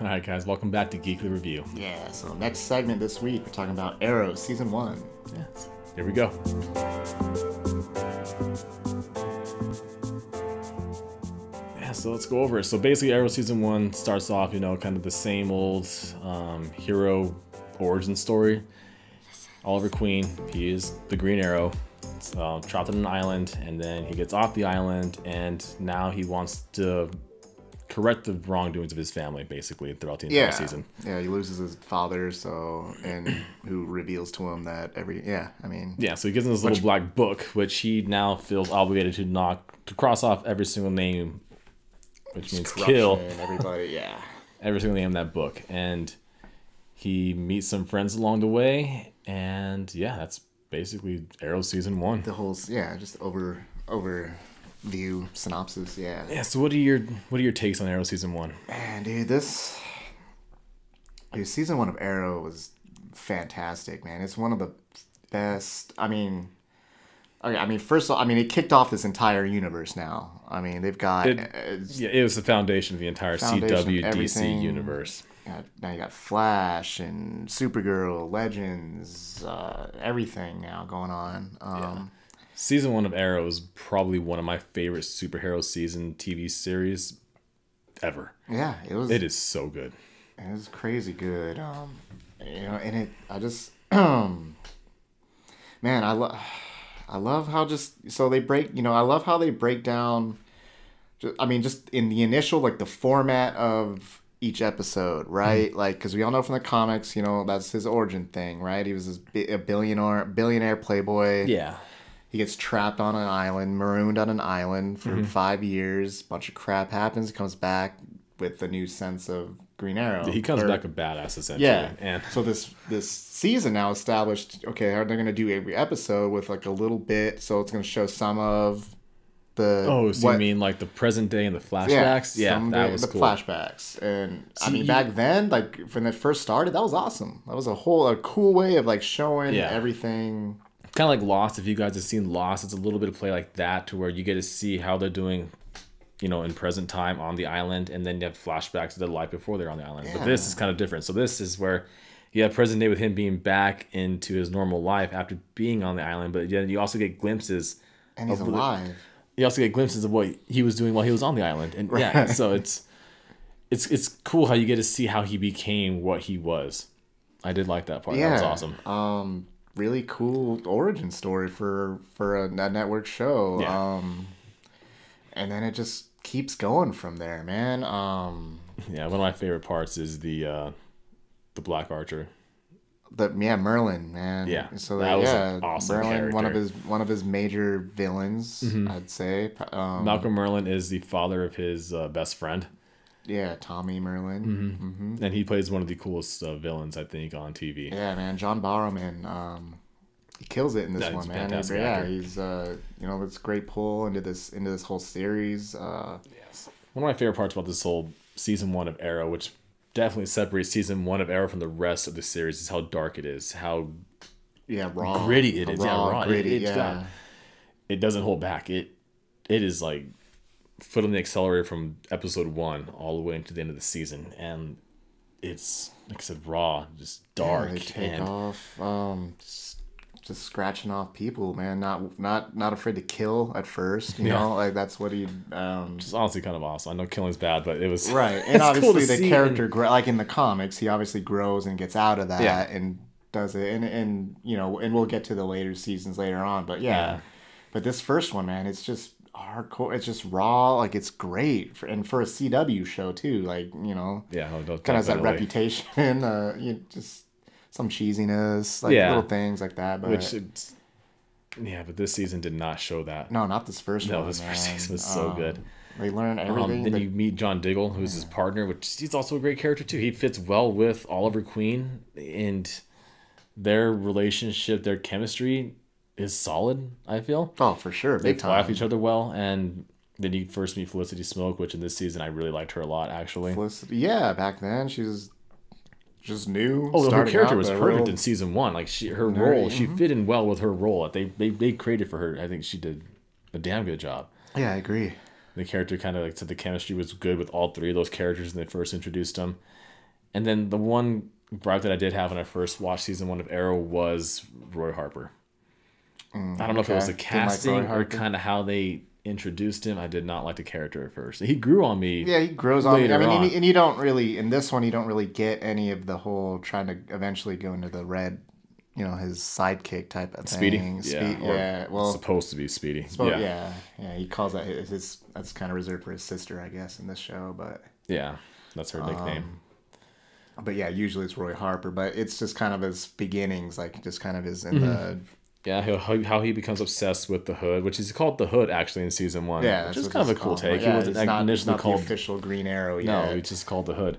All right, guys, welcome back to Geekly Review. Yeah, so next segment this week, we're talking about Arrow Season 1. Yes. Here we go. Yeah, so let's go over it. So basically, Arrow Season 1 starts off, you know, kind of the same old um, hero origin story. Oliver Queen, he is the Green Arrow, uh, trapped on an island, and then he gets off the island, and now he wants to correct the wrongdoings of his family, basically, throughout the entire Yeah. season. Yeah, he loses his father, so, and who reveals to him that every, yeah, I mean, Yeah, so he gives him this little black book, which he now feels obligated to knock to cross off every single name, which means kill everybody, yeah. every single name in that book. And he meets some friends along the way, and yeah, that's basically Arrow season one. The whole, yeah, just over over, overview synopsis, yeah. Yeah, so what are your what are your takes on Arrow season one? Man, dude, this dude, season one of Arrow was fantastic, man. It's one of the best. I mean, okay, I mean, first of all, I mean, it kicked off this entire universe now. I mean, they've got It- uh, Yeah, it was the foundation of the entire CW DC universe. got- now you got Flash and Supergirl, Legends, uh, everything now going on. Um, Season one of Arrow is probably one of my favorite superhero season TV series ever. yeah. it was It is so good. It was crazy good. Um, you know, and it, I just, um, man, I love, I love how just so they break. You know, I love how they break down. ju- I mean, just in the initial, like the format of each episode, right? Like, because we all know from the comics, you know, that's his origin thing, right? He was this bi- a billionaire, billionaire playboy. Yeah. He gets trapped on an island, marooned on an island for Mm-hmm. five years. Bunch of crap happens. Comes back with a new sense of Green Arrow. He comes Or- back a badass essentially. yeah. And so this this season now established. Okay, they're gonna do every episode with like a little bit. So it's gonna show some of the. oh, so what- you mean like the present day and the flashbacks? Yeah, some that the, was the cool. flashbacks. And I mean, you- back then, like when it first started, that was awesome. That was a whole a cool way of like showing Yeah. everything. Kind of like Lost. If you guys have seen Lost, it's a little bit of play like that, to where you get to see how they're doing, you know, in present time on the island, and then you have flashbacks of their life before they're on the island. But this is kind of different. So this is where you have present day with him being back into his normal life after being on the island, but then you also get glimpses. And he's Of the- alive. You also get glimpses of what he was doing while he was on the island, and yeah, so it's it's it's cool how you get to see how he became what he was. I did like that part. That was awesome. Um, really cool origin story for for a, a network show. Yeah. Um, and then it just keeps going from there, man. Um, Yeah, one of my favorite parts is the uh the Black Archer. the yeah Merlyn, man. Yeah, So that that, was yeah, awesome Merlyn, one of his one of his major villains, I'd say. Um, Malcolm Merlyn is the father of his uh, best friend, yeah, Tommy Merlyn. and he plays one of the coolest uh, villains I think on TV. Yeah, man, John Barrowman. Um, he kills it in this he's one, man. He's, fantastic yeah, he's uh, you know, this great pull into this into this whole series. Uh, One of my favorite parts about this whole season one of Arrow, which definitely separates season one of Arrow from the rest of the series, is how dark it is, how yeah, raw, Gritty it is, yeah, raw. It- gritty, it's yeah. got- it doesn't hold back. It it is like foot on the accelerator from episode one all the way into the end of the season, and it's like I said, raw, just Yeah, dark, they take and off, um, just, just scratching off people, man. Not not not afraid to kill at first, you Yeah. know. Like that's what he. Um, honestly kind of awesome. I know killing's bad, but it was right, and cool obviously to the see, character, gr like in the comics, he obviously grows and gets out of that Yeah. and does it, and and you know, and we'll get to the later seasons later on, but yeah. Yeah. But this first one, man, it's just hardcore. It's just raw. Like it's great, for, and for a CW show too. Like you know, yeah, no, kind of has that reputation. Uh, you just some cheesiness, like Yeah. little things like that. But Which it's, yeah, but this season did not show that. no, not this first No, one. this first season was so Um, good. They learn Um, everything. then that- you meet John Diggle, who's his partner, which he's also a great character too. He fits well with Oliver Queen, and their relationship, their chemistry is solid. I feel oh, for sure, they play off each other well, and then you first meet Felicity Smoak, which in this season I really liked her a lot actually. Felicity- Yeah, back then she was just new. Oh, her character was perfect in season one. Like she, her Nerd, role, she mm-hmm. fit in well with her role. They, they, they created for her. I think she did a damn good job. Yeah, I agree. The character kind of like said the chemistry was good with all three of those characters when they first introduced them. And then the one gripe that I did have when I first watched season one of Arrow was Roy Harper. I don't know if it was the Mm, casting or kind of how they introduced him. I did not like the character at first. He grew on me. Yeah, he grows on. Later I mean, on. And, you, don't really in this one. You don't really get any of the whole trying to eventually go into the red. You know, his sidekick type of Speedy. thing. Yeah. Speed, yeah. Well, supposed to be Speedy. yeah. yeah. yeah, He calls that his, his. That's kind of reserved for his sister, I guess, in this show. But Yeah. That's her nickname. Um, but yeah, usually it's Roy Harper. But it's just kind of his beginnings, like just kind of his in the. Yeah, how- he becomes obsessed with the Hood, which is called the Hood actually in season one. Yeah, which is kind of a cool called. take. Yeah, he wasn't it's not, it's initially not called the official Green Arrow yet. No, he just called the Hood.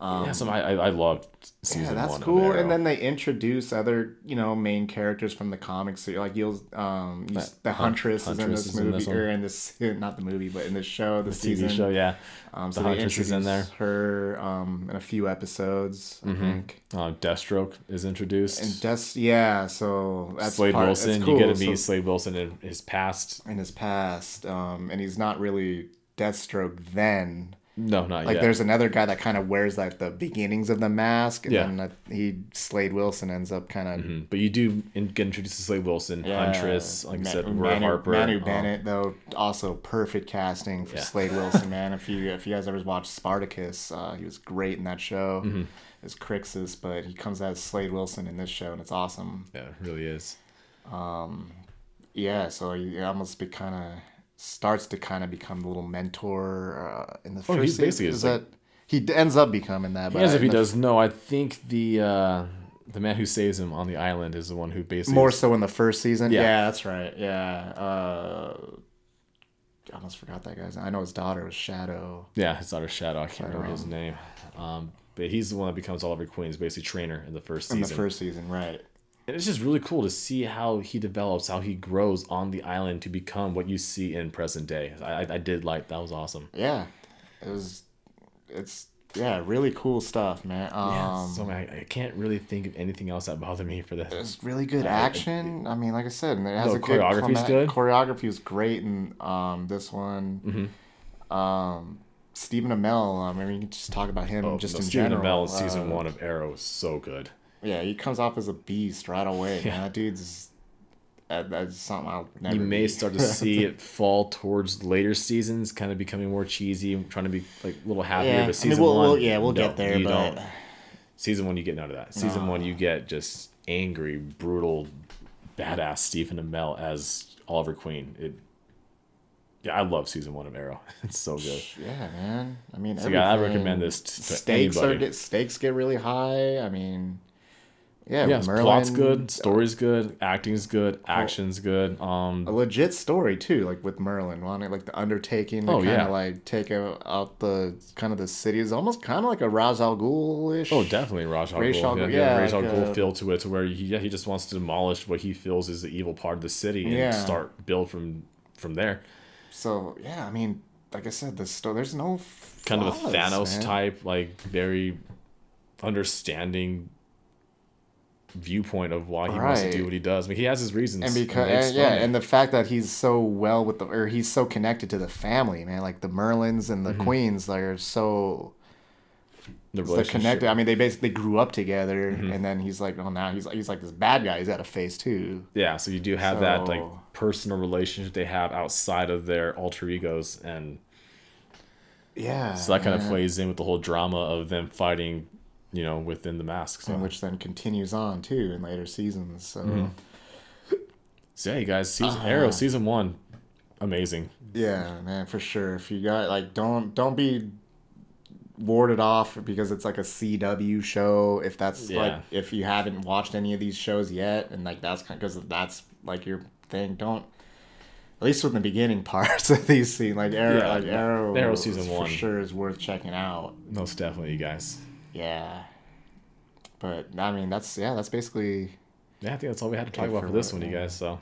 Yeah, so I I, I loved season Um, Yeah, that's one. of cool. Arrow. And then they introduce other, you know, main characters from the comics. So like you'll, um, you, the Huntress, Huntress is is in in this this movie, one. or in this, not the movie, but in the show, the, TV season. show, yeah. Um, The so they Huntress is in there. introduce Her, um, in a few episodes, I think. Uh, Deathstroke is introduced. And Death, yeah. So that's Slade part, Wilson, that's you get to meet So- Slade Wilson in his past. in his past, um, and he's not really Deathstroke then. No, not Like yet. there's another guy that kind of wears like the beginnings of the mask, and Yeah. then he Slade Wilson ends up kind of Mhm. But you do in, get introduced to Slade Wilson, Huntress, like I Ma- said, Roy Manu, Harper. Manu um, Bennett, though, also perfect casting for Yeah. Slade Wilson, man. if you if you guys ever watched Spartacus, uh, he was great in that show Mm-hmm. as Crixus, but he comes as Slade Wilson in this show, and it's awesome. Yeah, it really is. Yeah, so he almost be kind of starts to kind of become the little mentor uh, in the Oh, first season. Is like- that he ends up becoming that? But As if he does. No, I think the uh, the man who saves him on the island is the one who basically more so in the first season. Yeah. Yeah, that's right. Yeah. Uh, I almost forgot that guy's. I know his daughter was Shado. Yeah, his daughter Shado. I can't remember his name. Um, but he's the one that becomes Oliver Queen's basically trainer in the first season. in the first season, right? And it's just really cool to see how he develops, how he grows on the island to become what you see in present day. I, I, I did like that was awesome. Yeah, it was. It's yeah, really cool stuff, man. Um, Yeah, so I, I can't really think of anything else that bothered me for this. it's really good action. I mean, like I said, and it has No, a good choreography's clima- good. Choreography was great in um this one. Mm-hmm. Um, Stephen Amell. I mean, we can just talk about him Oh, just no, in Stephen general. Amell in season Uh, one of Arrow is so good. Yeah, he comes off as a beast right away. Yeah. Man. That dude's. That, that's something I'll never. You may be. start to see it fall towards later seasons, kind of becoming more cheesy, trying to be like a little happier. Yeah, I But mean, season we'll- one, we'll- yeah, we'll no, get there, but- don't. Season one, you get none of that. Season one, you get just angry, brutal, badass Stephen Amell as Oliver Queen. It, yeah, I love season one of Arrow. It's so good. Yeah, man. I mean, So yeah, I recommend this to stakes are get stakes get really high. I mean, yeah, Yeah, Merlyn, plot's good, story's good, acting's good, action's good. Um, a legit story too, like with Merlyn wanting like the undertaking to Oh, kind of yeah. like take out, the kind of the city is almost kind of like a Ra's al Ghul ish. Oh, definitely Ra's al Ghul. Yeah, yeah, yeah, Ra's al Ghul uh, feel to it, to where he, yeah, he just wants to demolish what he feels is the evil part of the city and Yeah. start build from from there. So yeah, I mean, like I said, the story there's no Kind of a Thanos man. type, like very understanding viewpoint of why he wants to do what he does. I mean, he has his reasons. and because it's and, yeah, and the fact that he's so well with the or he's so connected to the family, man. Like the Merlyns and the Mm-hmm. Queens, like are so the they're relationship. connected. I mean, they basically grew up together, Mm-hmm. and then he's like, oh, now he's like he's like this bad guy. He's got a face too. Yeah, so you do have that like personal relationship they have outside of their alter egos, and Yeah. so that kind of plays in with the whole drama of them fighting, you know, within the mask. So, and which then continues on too in later seasons. So Mm-hmm. so yeah, you guys, season Uh-huh. Arrow season one, amazing. yeah, man, for sure. If you got like, don't don't be warded off because it's like a CW show. If that's Yeah. like if you haven't watched any of these shows yet, and like that's kind because that's like your thing. Don't. At least with the beginning parts of these scenes, like Arrow, Yeah, like Arrow, Arrow season for one. sure is worth checking out. Most definitely, you guys. Yeah, but I mean that's yeah, that's basically Yeah, I think that's all we had to talk about for for this one, you guys. So, all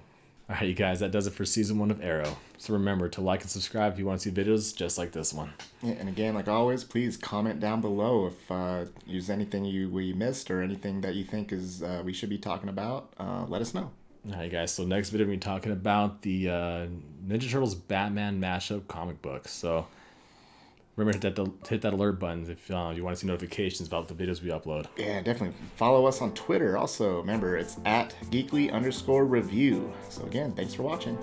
right, you guys, that does it for season one of Arrow. So remember to like and subscribe if you want to see videos just like this one. Yeah, and again, like always, please comment down below if uh, there's anything you we missed or anything that you think is uh, we should be talking about. Uh, let us know. Alright guys, so next video we're talking about the uh, Ninja Turtles Batman mashup comic book. So remember to hit that, hit that alert button if uh, you want to see notifications about the videos we upload. Yeah, definitely. Follow us on Twitter. Also, remember it's at geekly underscore review. So again, thanks for watching.